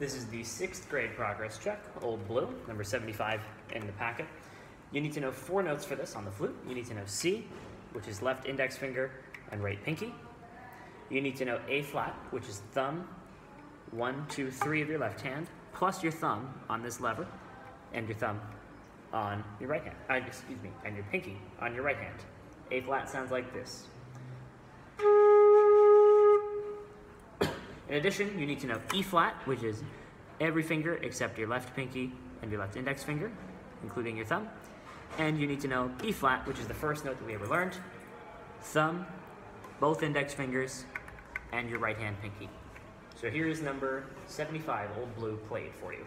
This is the sixth grade progress check, Old Blue, number 75 in the packet. You need to know four notes for this on the flute. You need to know C, which is left index finger and right pinky. You need to know A flat, which is thumb, one, two, three of your left hand, plus your thumb on this lever, and your thumb on your right hand. Uh, excuse me, and your pinky on your right hand. A flat sounds like this. In addition, you need to know E flat, which is every finger except your left pinky and your left index finger, including your thumb. And you need to know E flat, which is the first note that we ever learned, thumb, both index fingers, and your right hand pinky. So here is number 75, Old Blue, played for you.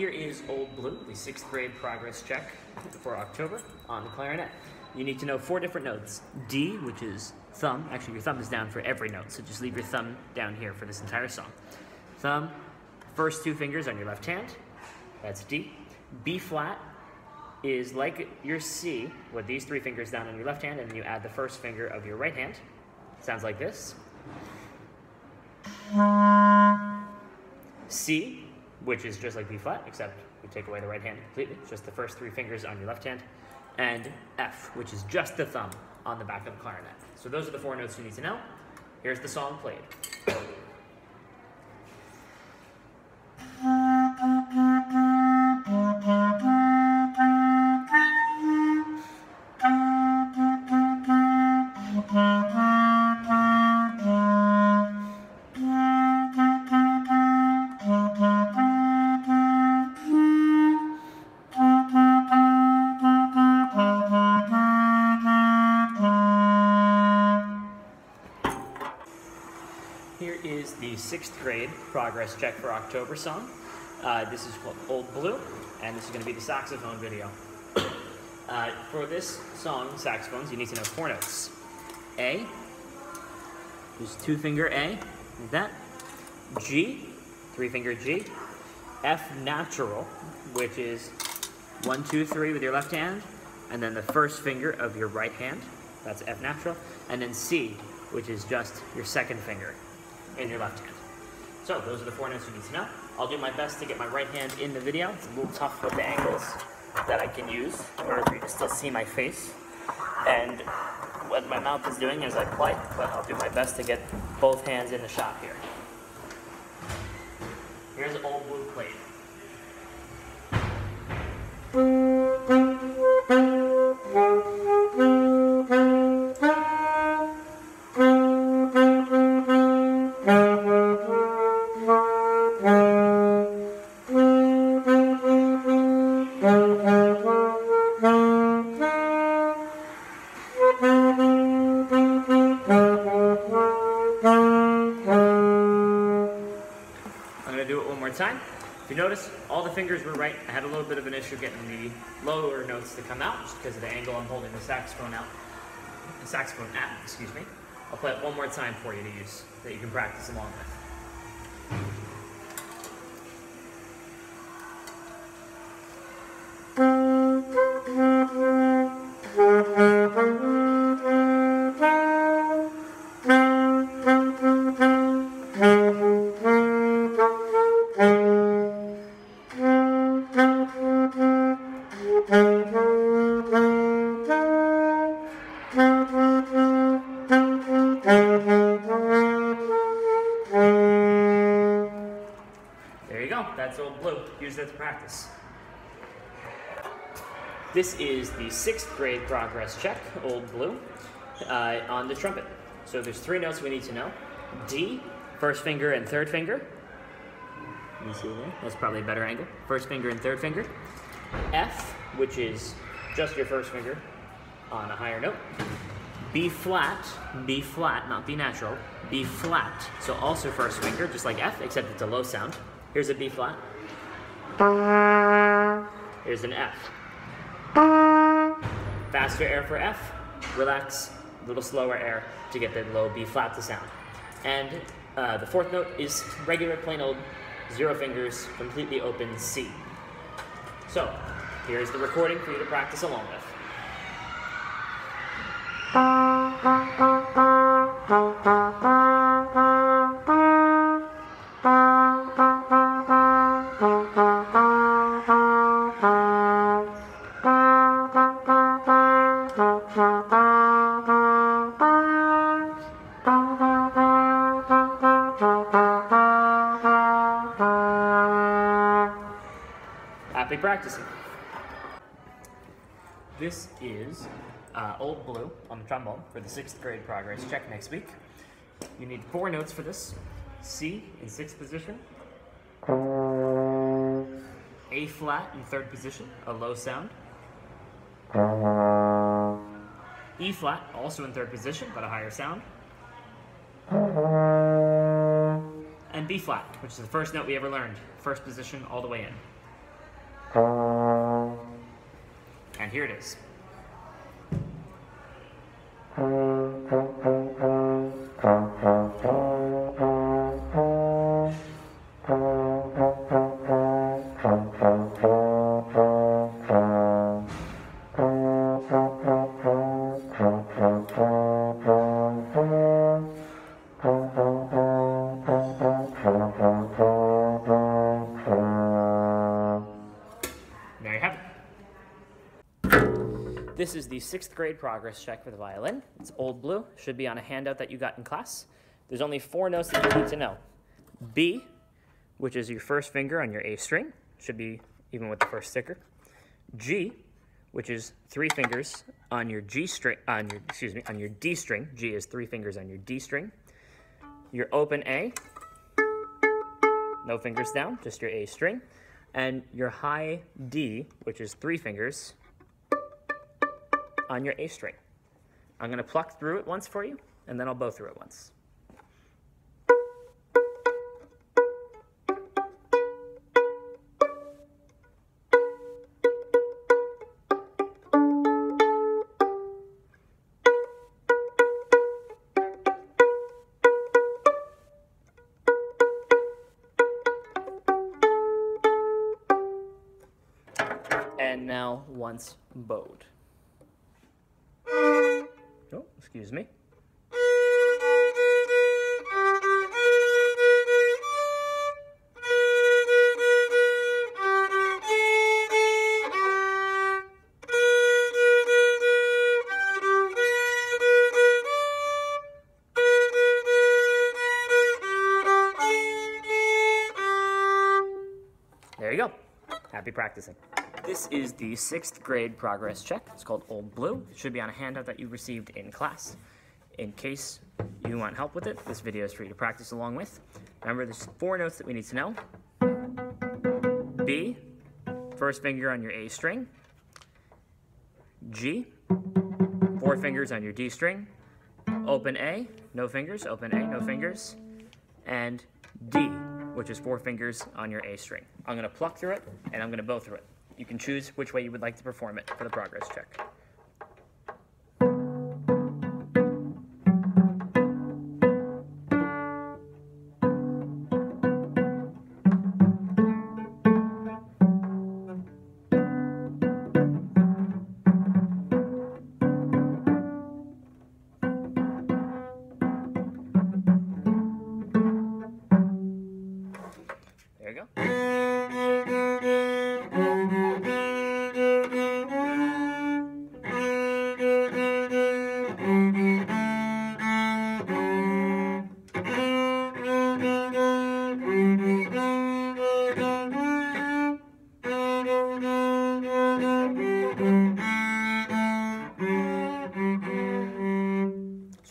Here is Old Blue, the sixth grade progress check for October on the clarinet. You need to know four different notes. D, which is thumb. Actually, your thumb is down for every note, so just leave your thumb down here for this entire song. Thumb, first two fingers on your left hand. That's D. B flat is like your C, with these three fingers down on your left hand, and then you add the first finger of your right hand. Sounds like this. C, which is just like B flat, except we take away the right hand completely, just the first three fingers on your left hand, and F, which is just the thumb on the back of the clarinet. So those are the four notes you need to know. Here's the song played. Here is the sixth grade progress check for October song. Uh, this is called Old Blue, and this is going to be the saxophone video. Uh, for this song, saxophones, you need to know four notes. A, is two finger A, like that. G, three finger G. F natural, which is one, two, three with your left hand, and then the first finger of your right hand. That's F natural. And then C, which is just your second finger in your left hand. So those are the four notes you need to know. I'll do my best to get my right hand in the video. It's a little tough with the angles that I can use in order for you to still see my face and what my mouth is doing is I play, but I'll do my best to get both hands in the shot here. Here's Old more time. If you notice, all the fingers were right. I had a little bit of an issue getting the lower notes to come out just because of the angle I'm holding the saxophone out. The saxophone at, excuse me. I'll play it one more time for you to use that you can practice along with. Old Blue. Use that to practice. This is the sixth grade progress check, Old Blue, uh, on the trumpet. So there's three notes we need to know. D, first finger and third finger. You see there? That's probably a better angle. First finger and third finger. F, which is just your first finger on a higher note. B flat, B flat, not B natural, B flat. So also first finger, just like F, except it's a low sound. Here's a B flat. Here's an F. Faster air for F, relax, a little slower air to get the low B flat to sound. And uh, the fourth note is regular, plain old, zero fingers, completely open C. So, here's the recording for you to practice along with. Happy practicing. This is uh, Old Blue on the trombone for the sixth grade progress check next week. You need four notes for this. C in sixth position. A flat in third position, a low sound. E flat, also in third position, but a higher sound. And B flat, which is the first note we ever learned. First position all the way in. And here it is. This is the sixth grade progress check for the violin. It's old blue, should be on a handout that you got in class. There's only four notes that you need to know. B, which is your first finger on your A string, should be even with the first sticker. G, which is three fingers on your G string, on your, excuse me, on your D string. G is three fingers on your D string. Your open A, no fingers down, just your A string. And your high D, which is three fingers, on your A string. I'm going to pluck through it once for you, and then I'll bow through it once. And now once bowed. Oh, excuse me. There you go. Happy practicing. This is the sixth grade progress check. It's called Old Blue. It should be on a handout that you received in class. In case you want help with it, this video is for you to practice along with. Remember, there's four notes that we need to know. B, first finger on your A string. G, four fingers on your D string. Open A, no fingers. Open A, no fingers. And D, which is four fingers on your A string. I'm going to pluck through it, and I'm going to bow through it. You can choose which way you would like to perform it for the progress check.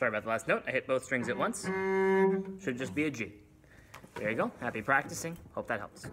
Sorry about the last note. I hit both strings at once. Should just be a G. There you go. Happy practicing. Hope that helps.